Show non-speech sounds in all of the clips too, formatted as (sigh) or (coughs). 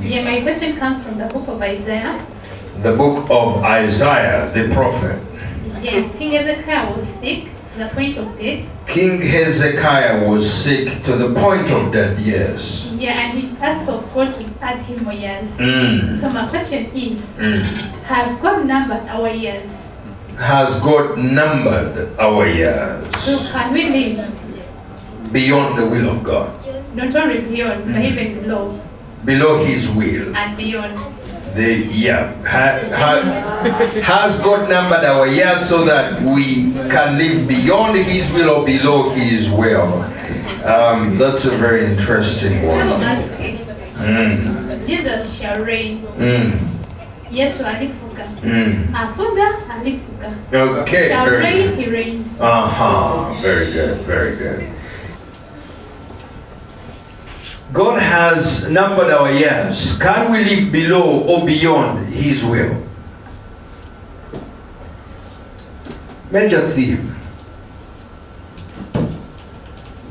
Yeah, my question comes from the book of Isaiah. The book of Isaiah, the prophet. Yes, King Hezekiah was sick, the point of death. King Hezekiah was sick to the point of death, yes. Yeah, and he asked of God to add him more years. Mm, So my question is, mm. has God numbered our years? Has God numbered our years So can we live beyond the will of God, not only beyond, but Mm. even below below His will? and beyond? The, yeah. Ha, ha, has God numbered our years so that we can live beyond His will or below His will? Um, that's a very interesting one. Mm, Jesus shall reign. mm, Yesu alifuka. mm. Afuga alifuka. Okay, Shall reign, he reigns. Uh huh. Very good, very good. God has numbered our years. Can we live below or beyond His will? Major theme.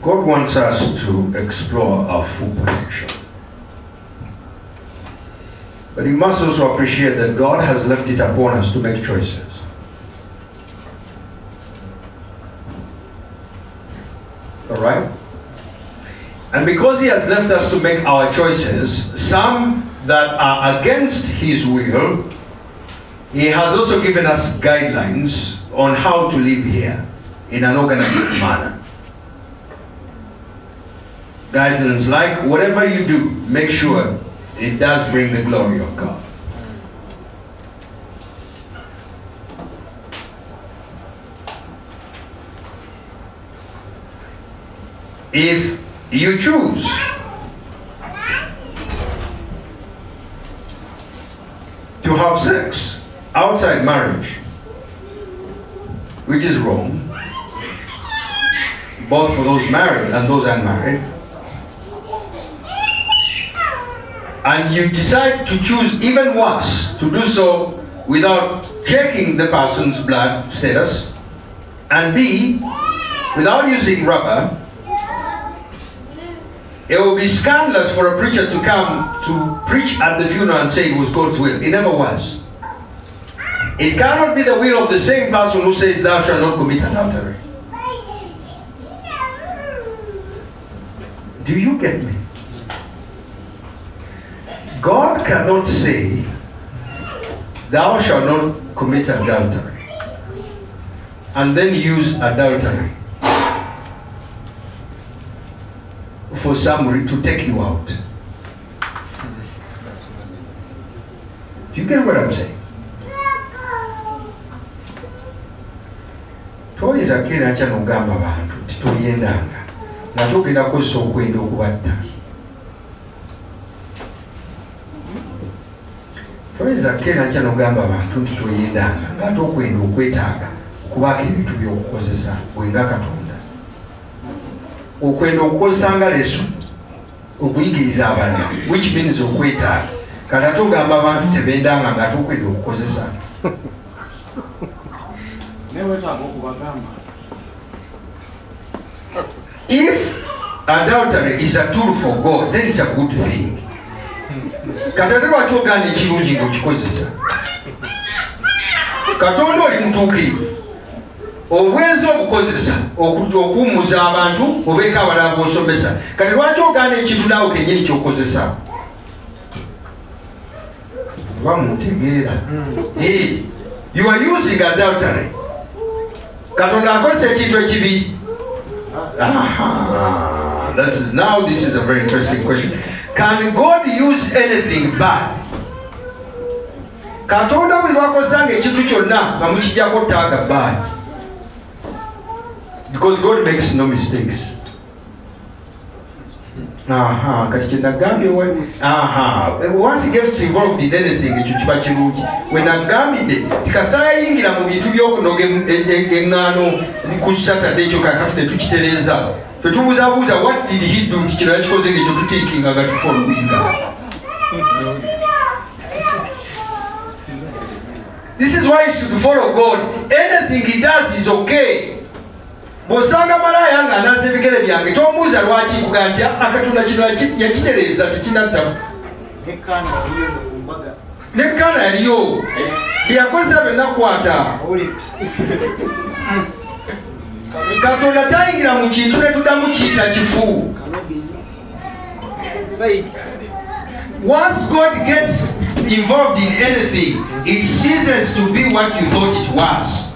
God wants us to explore our full potential. But you must also appreciate that God has left it upon us to make choices. All right? And because He has left us to make our choices, some that are against His will, He has also given us guidelines on how to live here in an organized (coughs) manner. Guidelines like whatever you do, make sure it does bring the glory of God. If you choose. To have sex outside marriage, which is wrong, both for those married and those unmarried, and you decide to choose even worse to do so without checking the person's blood status, and B, without using rubber, it will be scandalous for a preacher to come to preach at the funeral and say it was God's will. It never was. It cannot be the will of the same person who says, Thou shalt not commit adultery. Do you get me? God cannot say, Thou shalt not commit adultery, and then use adultery for somebody to take you out. Do you get what I'm saying? toyinza kera nkya nogamba abantu nti toyendanga nate ogenda kukozesa okwenda okubatta toyinza kera nkya nogamba abantu nti toyendanga ngaate okwenda okwetaaga okubaako ebintu byokukozesa bwenga katonda okwenda okukozesa nga leso okuyigiriza abalala which means okwetaaga kati ate ogamba abantu tebendanga ngaate okwenda okukozesa (laughs) if adultery is a tool for god then it's a good thing. Kati ate lwaki ogaana ekirungi ngaokikozesa katonda oli mutuukirivu obwenzi obukozesa oku- okuwummuza abantu obeeko abalala bosomesa kati lwaki ogaana ekintu naawe kenyini kyokozesa? Oba muntegeera Eh, you are using adultery. Katonda akozesa ekintu ekibi. Aha. This is now this is a very interesting question. Can God use anything bad? katonda buli lwakozesanga ekintu kyonna nga mukijjako taaga bad because god makes no mistakes. Aha kati kyenagambye aha. Once he gets involved in anything ekyo kiba kirungi. Wenagambidde tikasitarayingira mu bintu byokunoga eŋŋaano ku saturday ekyo kakati netukitereeza fetubuuzabuuza what did he do nti kino yakikoze ngaekyo tutiikinga nga tufolowinga This is why you should follow God. Anything he does is okay. Bw'osanga malaaya ng'anaaza ebigere byange tomubuuza lwaki? Kuga nti ah, akatonda kino yakitereeza tekinattamu nekkaana yaliyo nokumbaga ne kaana yaliyo? Byeyakozesa byonna kwata katonda tayingira mu kintu ne tuddamu kiyita kifu. Once god gets involved in anything it ceases to be what you thought it was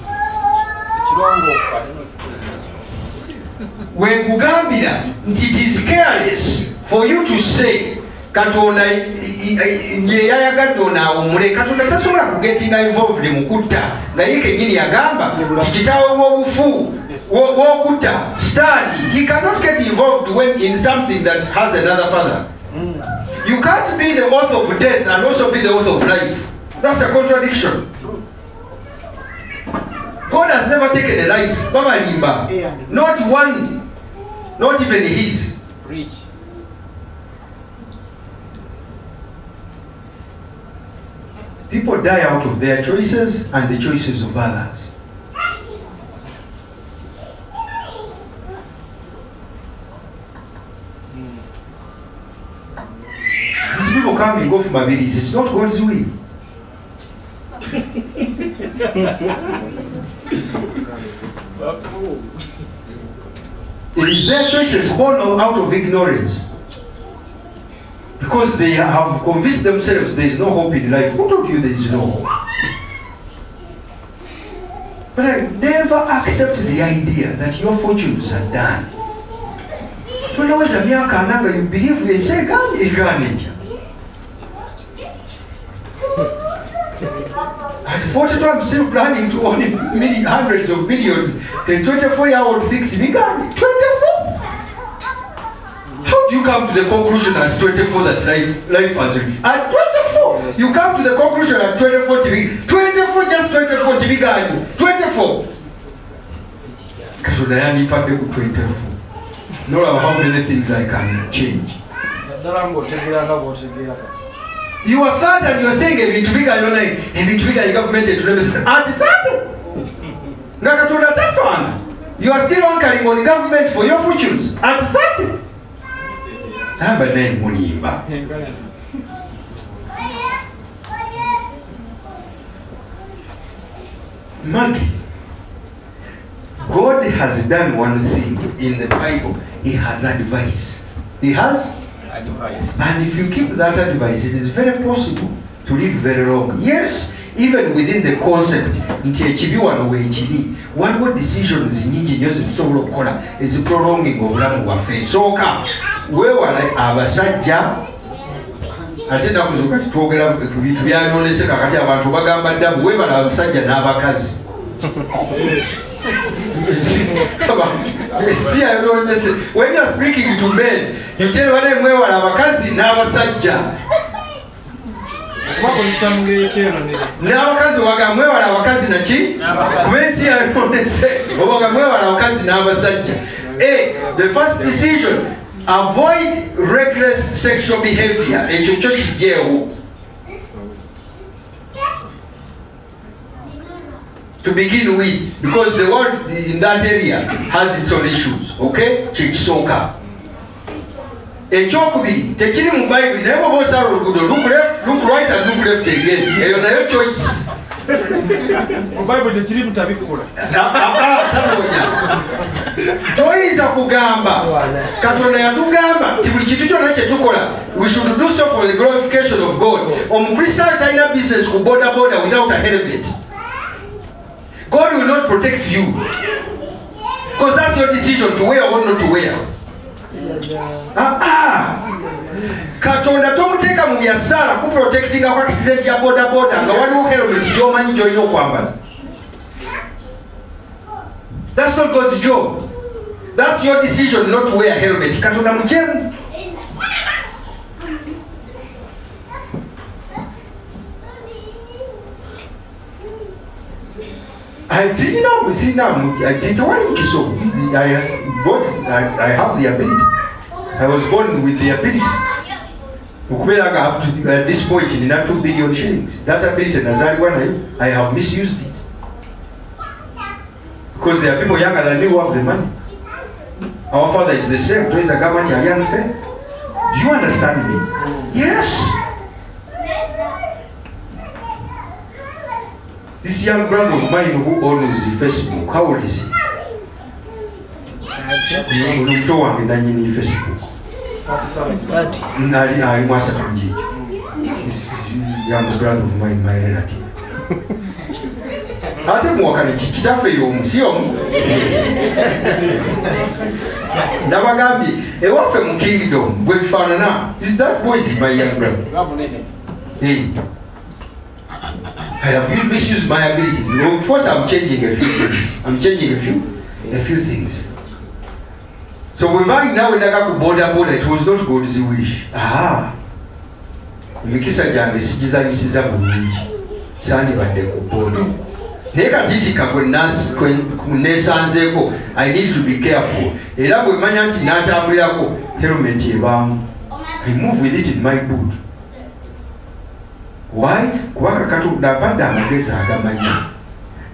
wenkugambira nti it is careless for you to say katonda yeyayagadde onaawumule katonda tasobola kugetinga involved mu kutta. Nga ye kenyini yagamba ti kitaawe w'obufu wo- w'okutta stadi he cannot get involved when in something that has another father. You can't be the author of death and also be the author of life. That's a contradiction. God has never taken a life. Babalimba. Not one not even his preach People die out of their choices and the choices of others. These people come and go from abilities. It's not God's will. (laughs) Is their choices born out of ignorance. Because they have convinced themselves there is no hope in life. Who told you there is no hope? But I never accept the idea that your fortunes are done. Tunaweza miaka nanga you believe they say gani igani etya. At 42 I'm still planning to own (laughs) many hundreds of millions. The 24 year old thinks bigani. 24? How do you come to the conclusion at 24 that life, life has reached? At 24, you come to the conclusion at 24 to be 24, just 24 to be 24. Katonda yandipadde ku 24. Nolaba how many things I can change. You are third and you are saying ebintu bigayo naye ebintu bigayo government etulemesesa at 30 nga katonda tafaana you are still anchoring on government for your fortunes at 30 amba naye mulimba. Maggie, God has done one thing in the Bible. He has advice. He has, advice. and if you keep that advice, it is very possible to live very long. Yes, even within the concept nti ekibi wano weekiri waliwo decisions nyingi nnyo zitusobola okukola eziprolonging obulamu bwaffe. Esooka weewale abasajja ate ennaku zo kati twogera ku bintu byayonese kakati abantu bagamba ddamu weebala abasajja n'abakazi. (laughs) Ensi yayonese when you are speaking to men bane mwewala abakazi n'abasajja kubakozesa mungeri n'abakazi waga mwewala abakazi naki kuba ensi yayonese mwewala abakazi n'abasajja e the first decision avoid reckless sexual behavior ekyo kyo kijeewo to begin with because the world in that area has its own issues okay kyekisooka ekyokubiri tekiri mu bayibuli naye bwoba osala oluguudo look left, look right and look left again. Eyo nayo choice. Mu bayibuli tekiri tanoonya toyinza kugamba. Katonda yatugamba ti buli kintu kyonna kyetukola we should do so for the glorification of god. Omukristaayo talina business ku boda boda without a helmet. God will not protect you. Because that's your decision to wear or not to wear. Katonda tomuteeka mu byasaala kuprotectinga ku accident ya boda boda nga waliwo helmet gyomanyi gyolina okwambala That's not God's job. That's your decision not to wear helmet. Katonda mujemu. I did tewali nkiso. I am born, I, I have the ability. I was born with the ability. Okubeeranga up to at this point in nina 2 billion shillings. That ability nazaliwa nayo, I have misused it. Because there are people younger than me who have the money. Our father is the same. Do you understand me? Yes. This young brother of mine who owns Facebook, how old is he? Muto wange nanyini facebook Ati. ali ali mwasatu njiji young brother of mine my relative ate muwakane ki- kitaffe y'omu si omu nabagambye ewaffe mu kingdom bwe bifaanana is that boy is my young brother Hey. I have misused my abilities. First, I'm changing a few things. I'm changing a few, a few things. So when man now when I got border border, it was not God's wish. Ah. emikisa gyange sigizanyisiza bulungi sandibadde ku boda naye katiitika nesanzeeko i need to be careful. Era bwe manya nti natambulirako helmet ebaamu. I move with it in my boot. Why? Kubanga katonda abadde amagezi agamanya.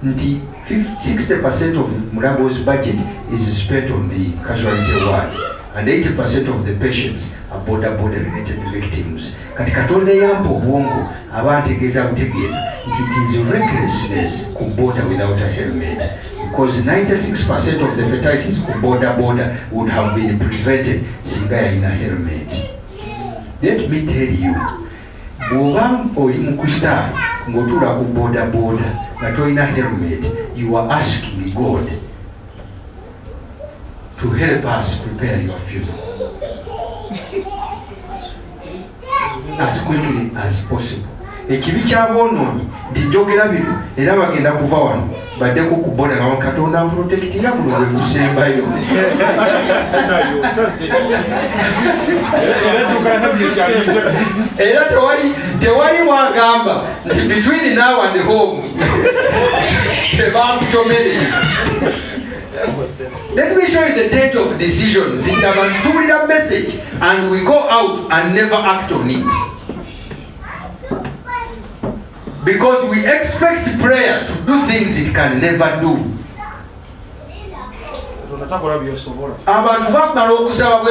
Nti 50 60 of mulabo's budget is spent on the casualty ward and 80 of the patients are border border related victims. Kati katonda eyampa obwongo aba nti it is recklessness ku border without a helmet. Because 96 of the fatalities ku border border would have been prevented singa yalina helmet. Let me tell you bw'oba oli mu kustaali ng'otuula ku border border nga tolina helmet you are asking god to help us prepare your funeral as quickly as possible. Ekibi kyaboonoonyi nti njogera bino era bagenda kuva wano baddeko ku boda nga katonda mprotektinga buno bwe busembayo era tewali wagamba nti between now and home (laughs) tebakutomerera Let me show you the danger of decisions. Nti abantu tuwulira message and we go out and never act on it. Because we expect prayer to do things it can never do. abantu bakumala okusaba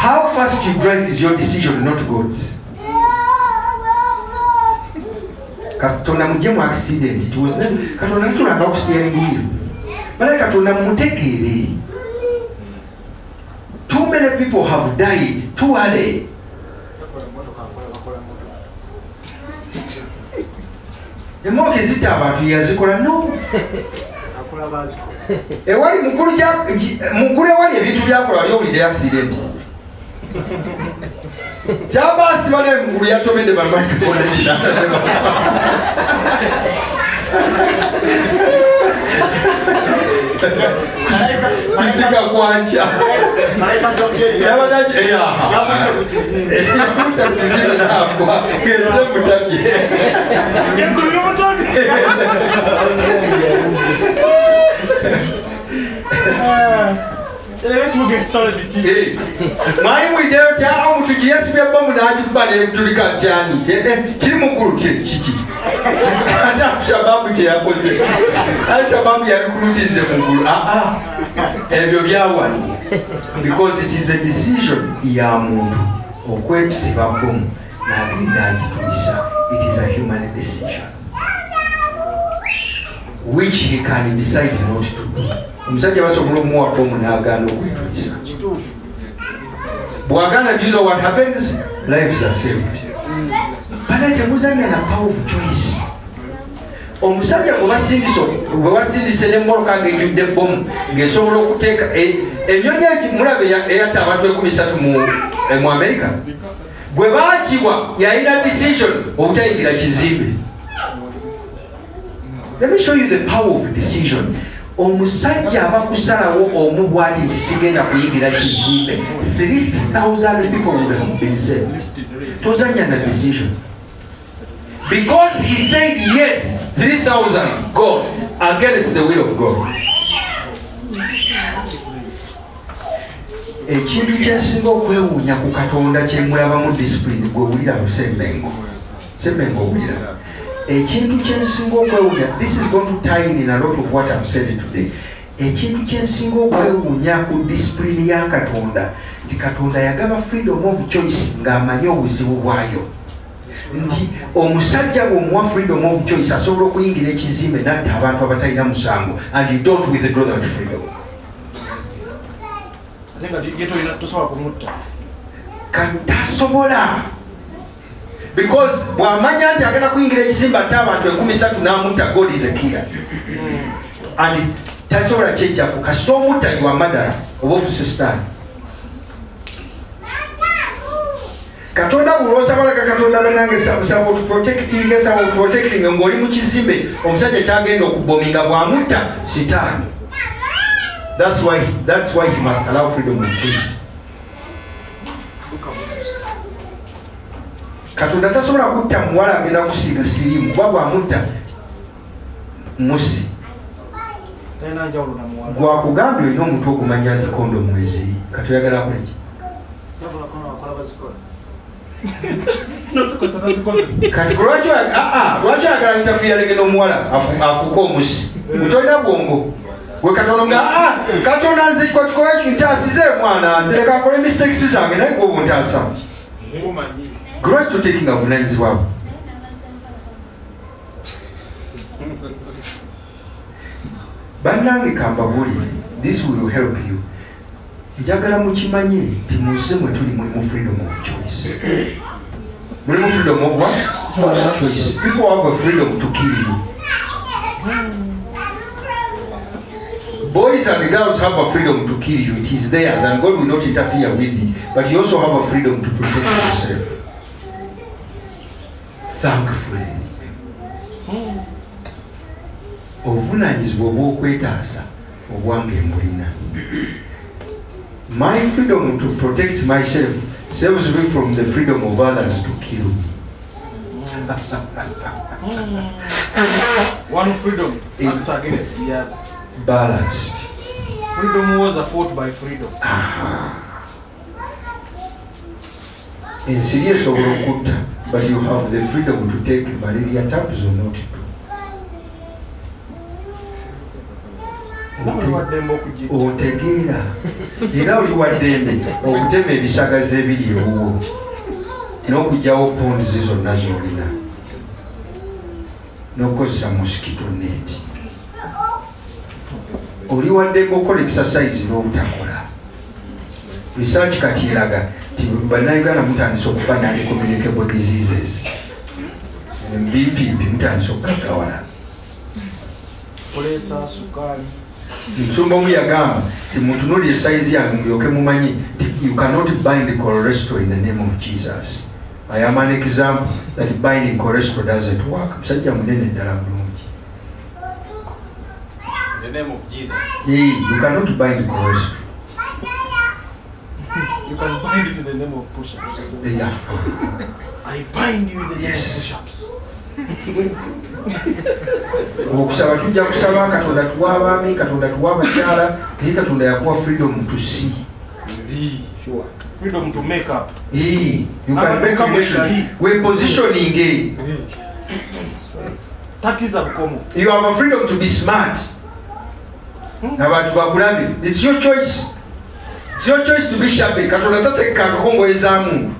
how fast you drive is your decision not god's katonda mujje mu accident. Katonda steering wheel balaye katonda mumutegeere too many people have died. Too early. Emooka ezitta abantu yazikola no. (laughs) Ewali mukulu ewali ebintu byakola wali owulidde accident gyabasiba nengulu yatomedde bamaikona kiraatatema kisiga kwanja yabadayamuse ku kizinga nagwa keze mutabye engulu yomutabye Ah mwali mwiddeyo ti aa omuntu gyeyasibye bomu nagikuba netulika tyani kiri mukulu kiki ate alshababu kyeyakoze alshababu yali kulutinze mugulu aa ebyo byawali because it is a decision ya muntu okwesiba bomu nagenda agitulisa it is a human decision which he can decide not to do omusajja basobola omuwa bomu nagaana okwetulisa you know what happens? Lives are saved. Bana temuzanya na power of choice. Omusajja bwebasindisa bwe basindise nemmotoka ng'ejjudde bomu ng'esobola okuteeka enyonyi egi mulaba eya- eyatta abantu ekumi satu mu eh, mu america. Gwe baagibwa yalina decision obutayingira kizimbe. Let me show you the power of decision omusajja aba kusalawo omu bwati nti sigenda kuyigira kizimbe 3000 people would have been saved. Tozanya na decision. Because he said yes 3000 god against the will of god. Ekintu kyensinga okwewuunya ku katonda kyemulabamu discipline gwewulira lusemmengo semmengo owulira ekintu kyensinga okwewuunya this is going to tie in, in a lot of what i've said today. Ekintu kyensinga okwewuunya ku disipulini ya katonda nti katonda yagaba freedom of choice ng'amanyi obuzibu bwayo. Nti omusajja bw'omuwa freedom of choice asobola okuyingira ekizimbe natta abantu abatalina musango and you don't withdraw that freedom. Ate because bw'amanya nti agenda kuyingira ekizimbe ate abantu enkumi satu n'amutta god is a killer. And tasobola kyejjako kasita omutta yuwamadala oba ofuse sitaani. Katonda bulwosabalaga katonda banange saba otuprotecting saba otuprotecting ng'oli mu kizimbe omusajja kyagenda okubominga bw'amutta sitaani. That's why, that's why he must allow freedom of choice katonda tasobola kutta muwala agenda kusiiga sirimu kuba bwamutta musi. Gwakugambye olina omuntu okumanya nti kondo mweziri katoyagala nozikozesa kati lwaki aa lwaki ayagala ntafiyaringe n'omuwala afu- afuuke omusi? Gutolina bwongo. Gwe katonda nga aa katonda nze kwakikola ntaasize mwana nze leka akole mistakes zange naye gwe obuntaasa lwaki totekinga buvunanyizibwa bwo bannange kambabuulire this will help you. Njagala mukimanye nti mu nsi mwe tuli mulimu freedom of choice. Mulimu freedom of what? choice. People have a freedom to kill you. Boys and girls have a freedom to kill you. It is theirs and god will not interfere with it. But you also have a freedom to protect yourself thankfully obuvunanyizibwa obw'okwetaasa obwange mulina. My freedom to protect myself saves me from the freedom of others to kill me. (laughs) One freedom is against the other. balanced. Freedom was fought by freedom. Aha. ensiri esobola okutta but you have the freedom to take malaria tabs or not? To otegeera era oli waddembe okutema ebisagazi ebiri ewuwo n'okugyawo pondizi zonna z'olina n'okukozesa mosquito net. Oli waddembe okola exercise n'obutakola research kati eraga nti bannayuganda mutandisa okufanya ne communicable diseases. Bpp mutandisa okugagawala kolesa sukaali. Nsumba omu yagamba ti mutunulire saizi yange mulyoke mumanyi nti you cannot bind cholesterol in the name of jesus. I am an example that binding cholesterol doesn't work. Musajja munene ddala. Eh, you cannot bind cholesterol you can bind it in the name of push-ups Yeah. (laughs) i bind you in the name Yes. of push-ups (laughs) okusaba tujja kusaba katonda tuwa abaami katonda tuwa abakyala naye katonda yakuwa freedom to see. Freedom to make up. Eh, you can make up we positioning eh. takiza bukomo you have a freedom to be smart. Abantu bakulabe its your choice its your choice to be shabby. Katonda tatekangako ngoye za muntu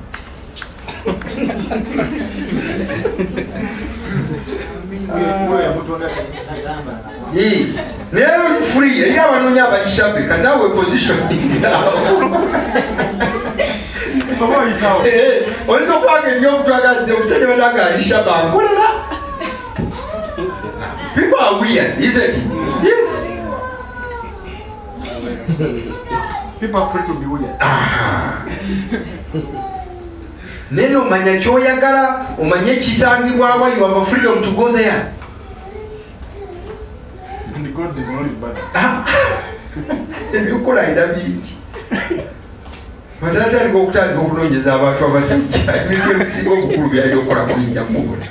naye oli free. Eri abanoonya abali shabby. Kanawe position. Oyinza okwanga ennyo okutwagazi omusajja banaga ali shaba nkolera people are weird isn't it? Yes people are free to be weird Aha. naye nomanya kyoyagala omanye ekisangibwawa you have a freedom to go there. And god is not bad. Ah. ebyokukola ayina bingi. Batatandika okutandika okunonyeza abantu abasajja. Ebintu ebisinga obukulu byali okola kuyinja kubona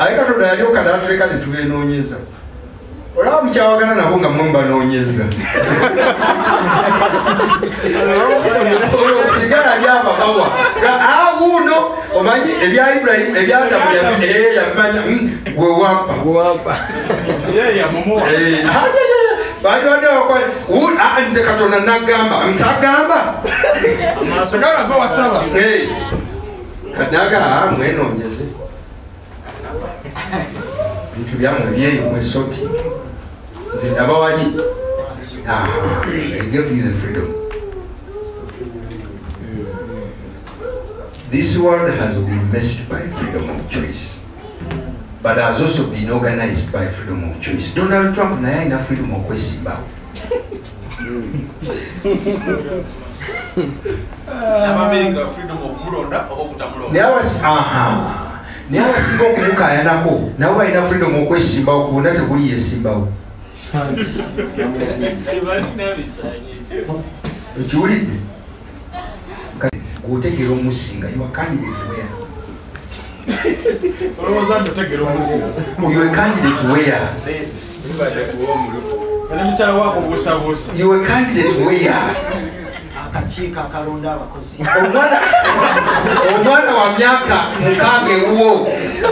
ale katonda yalyoka natuleka netubenoonyeza olaba mukyawagana nabo nga mmwe mbanoonyeza sigala lyababawa awuuno omanyi ebya ibulayimu ebyadamu yabimanya gwewampa nze katonda nagamba. Nsagamba eh, kadaga mwenonyeze bintu byammwe byeyo mwesoti nze ndaba waki Ah, I gave you the freedom. This world has been messed by freedom of choice. But has also been organized by freedom of choice. Donald trump naye alina freedom okwesimbawo abamerika freedom okumulonda oba okutamulonda naye abasi- aha. Naye abasinga okumukayanako nabo balina freedom okwesimbawo kubona tekuli yesimbawo ekiwulidde? Gwotegera omusinga where? Olowooza nti otegera omusinga? You a candidate where? Ene mukyala waako buusabuusa you a candidate where akakiiko akalonda abakozi. Omwana wa myaka mukaaga ewuwo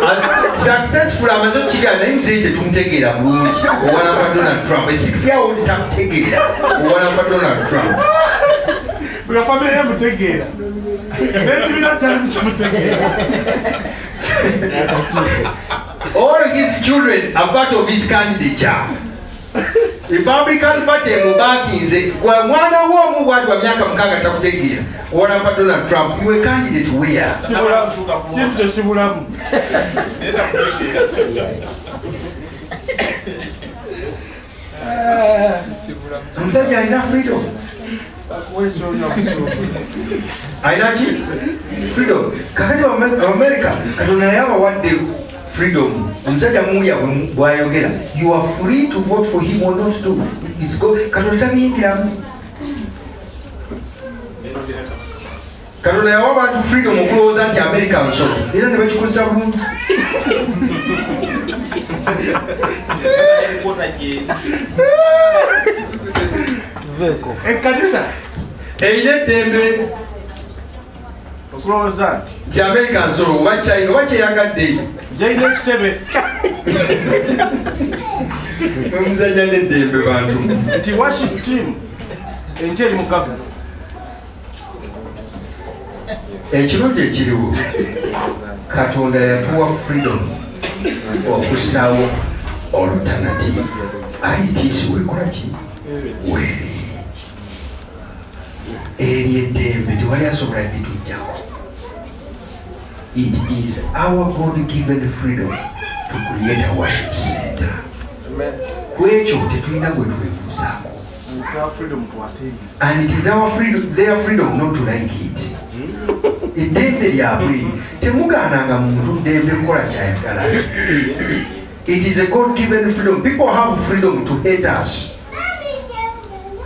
a- successful amaze okigaa naye muzeyi tetumutegeera bulungi. Owala kwa donald trump. Esix yawo takutegeera. Owala kwa donald trump. Bwe famire yamutegeera n'ekibiina kyali mukimutegeera all his children are part of his candidature republican party emubakinze gwe mwana w'omu bwati wa myaka mukaaga takutegeera wana pa donald trump iwe candidate where? Kintu tekibulamu omusajja alina freedom. Alina ki freedom. Kakati amerika katonda naye abawadde freedom. Omusajja muwulya bwe- bwayogera you are free to vote for him or not to. It's go- katonda tabiyingiramu katonda yawa abantu freedom okulowooza nti america nsolo era ne bakikozesa bulungi ekkanisa erina eddembe okulowooza nti nti america nsolo oba china oba kyeyagadde gyalina ekitebe omuzajja neddembe bantu nti worship team enkya eri mu gavana ekirungi ekiriwo katonda yatuwa freedom. Okussawo alternative. Ayitiisi wekola ki. Weri eri eddembe tewali asobola litujjako it is our god given freedom to create a worship center. Kwekyo tetulina gwe twebuuzaako nsaba freedom twateege and it is our freedom, their freedom not to like it. Eddembe lyabwe temugaananga muntu ddembe kukola kyayagala. It is a god given freedom. People have freedom to hate us.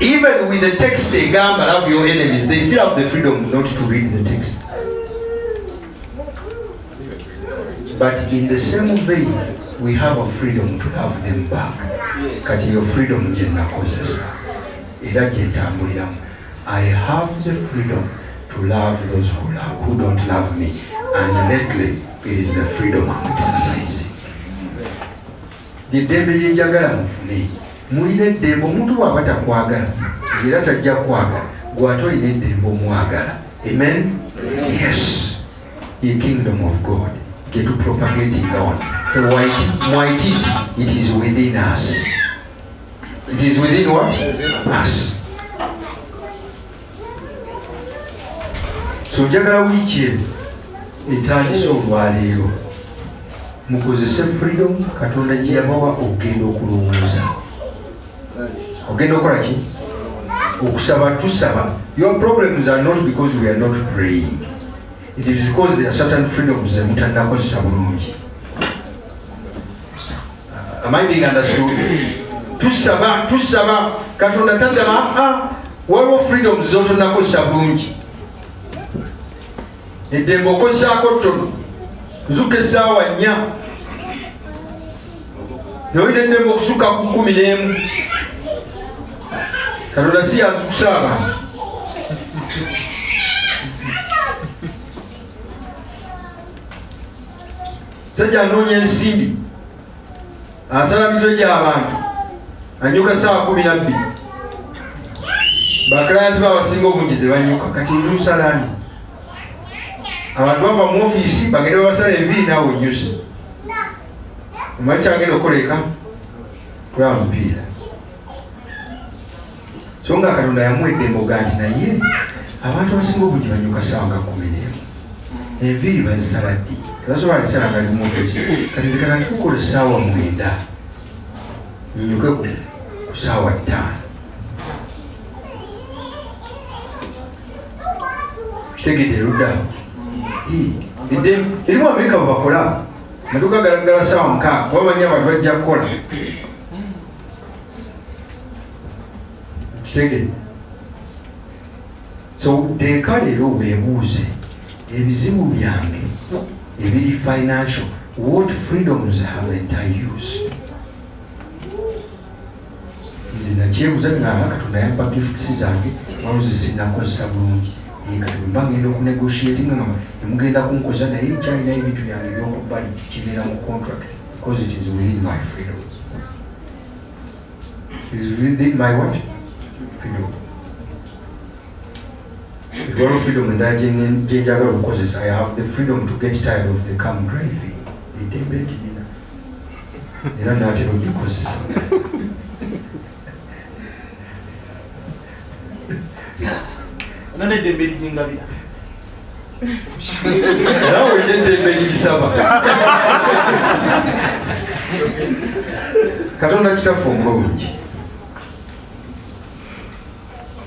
Even with the text egamba love your enemies they still have the freedom not to read the text but in the same vein we have a freedom to love them back. Kati iyo freedom gye nakozesa era gye ntambuliramu i have the freedom to love those who, love, who don't love me and lately it is the freedom I'm exercising ly'eddembe lyenjagala mufune. Mulina eddembe omuntu bw'aba takwagala era tajja kwagala gwate olina eddembe omwagala. Amen. Yes. Ye kingdom of god gye tupropagatinga wano the white mwaitisi it is within us. It is within what? Us. So njagala wiiki eno etandise olwaleero. Mukozese freedom katonda gye yabawa okugenda okulowooza. Ogenda okukola ki? Okusaba tusaba. Your problems are not because we are not praying it is because there are certain freedoms zemutanakozesa bulungi Uh, am I being understood? Tusaba tusaba katonda tagamba "Ah, waliwo freedoms zotonakozesa bulungi eddembe okozesaako ttono zuka essaawa nnya nolina eddembe okusuka ku kumi n'emu. Katonda si yazukusa abantu sajja anoonya ensimbi asala mitwe gy'abantu anyuka saawa kumi nabbiri bakiranti babasinga obungi ze banyuka kati nusalaani abantu bava mu ofiisi bagende babasala enviiri naawe onyuse. Omanyi kyagenda okukoleka? Kulaba mupiira. So nga katonda yamuwedde emboga nti naye abantu abasinga obungi banyuka saawa nga kumi nemu enviiri bazisala ddi tebasobola zisala nga limu ofisi kati zikala tikukola essaawa mwenda. Nyinyuke ku ku saawa ttaano. Kitegedde erudda erimu amerika bwebakola maduka galagala saawa mukaaga kuba bamanyi abantu bajja kukola. Kitegedde. So teeka leero weebuuze ebizibu byange ebiri financial what freedoms haven't i used? Nze nakyebuza nga katonda yampa gifts zange waluze sinakozesa bulungi. Kati bwemba ngenda okunegotiatinga nga emugenda kunkoza naye kyalinayo ebintu byange byokubali kibeera mu contract because it is within my freedoms. It is within my what? Freedom Lwalo freedom endala gye- gye njagala okukozesa i have the freedom to get tired of the cam driving eddembe ntinina era naatera ogikozesa ona neddembe lijingabira nawe olina eddembe ligisaba katonda kitaffe omulungi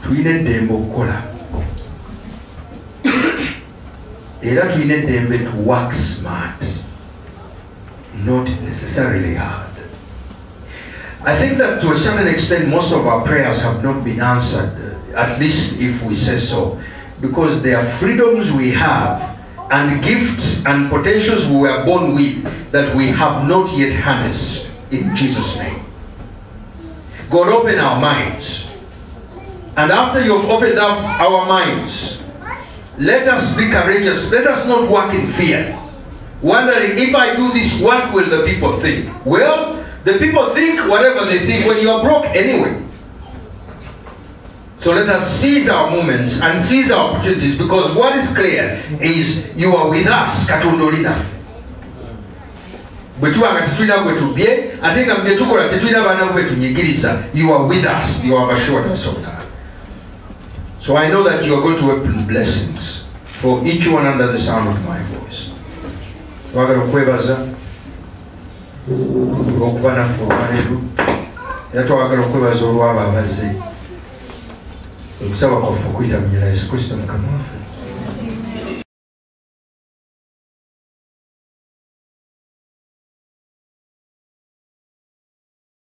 tulina eddembe okukola era tulina eddembe to work smart not necessarily hard I think that to a certain extent, most of our prayers have not been answered, uh, at least if we say so, because there are freedoms we have and gifts and potentials we were born with that we have not yet harnessed in Jesus' name. God, open our minds. And after you've opened up our minds, let us be courageous. Let us not walk in fear. Wondering if I do this, what will the people think? Well, the people think whatever they think when you are broke anyway. So let us seize our moments and seize our opportunities because what is clear is you are with us, tunyigiriza you are with us you have assured us of that so i know that you are going to open blessings for each one under the sound of my voice. Twagala okwebaza olwokuba naffe olwaleero era twagala okwebaza olwabo abazze